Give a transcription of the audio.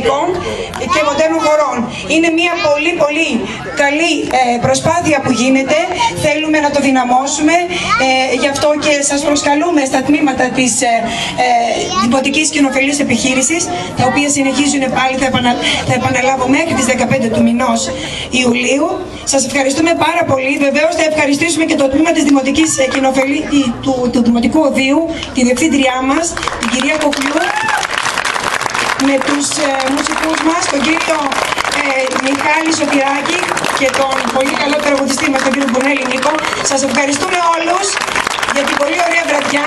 λαϊκών και μοντέρνων χωρών. Είναι μια πολύ πολύ καλή ε, προσπάθεια που γίνεται. Θέλουμε να το δυναμώσουμε. Ε, γι' αυτό και σας προσκαλούμε στα τμήματα της ε, ε, Δημοτικής Κοινοφελής Επιχείρησης, τα οποία συνεχίζουν πάλι, θα, επανα, θα επαναλάβω μέχρι τις 15 του μηνός Ιουλίου. Σας ευχαριστούμε πάρα πολύ. Βεβαίως θα ευχαριστήσουμε και το τμήμα της Δημοτικής Κοινοφελή, του, του Δημοτικού Οδείου, τη διευθύντριά μας, την κυρία Κοκλού, με τους ε, μουσικούς μας, τον κύριο ε, Μιχάλη Σωτηράκη και τον πολύ καλό τραγουδιστή μας, τον κύριο Μπουνέλη Νίκο. Σας ευχαριστούμε όλους για την πολύ ωραία βραδιά.